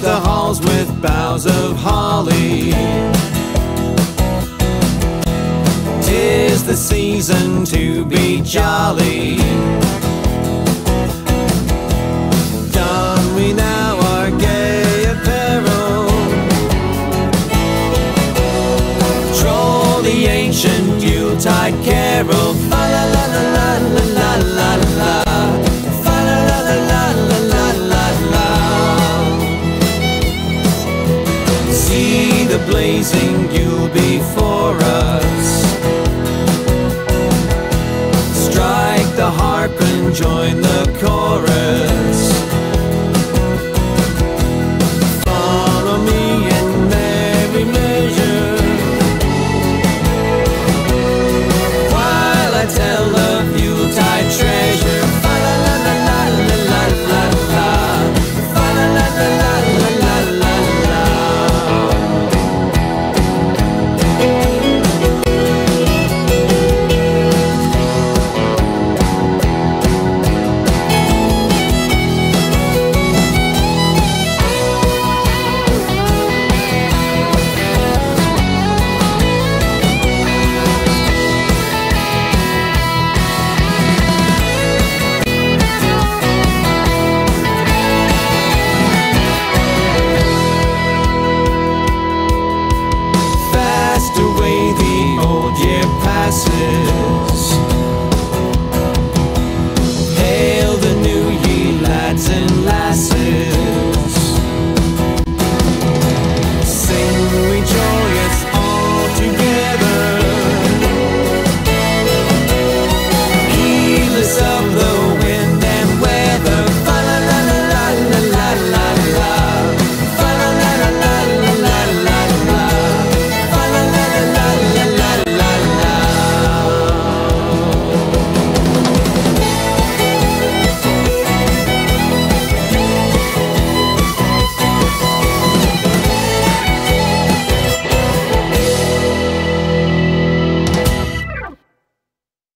the halls with boughs of holly. Tis the season to be jolly. Don we now our gay apparel. Troll the ancient Yuletide carol. blazing, you'll be old year passes.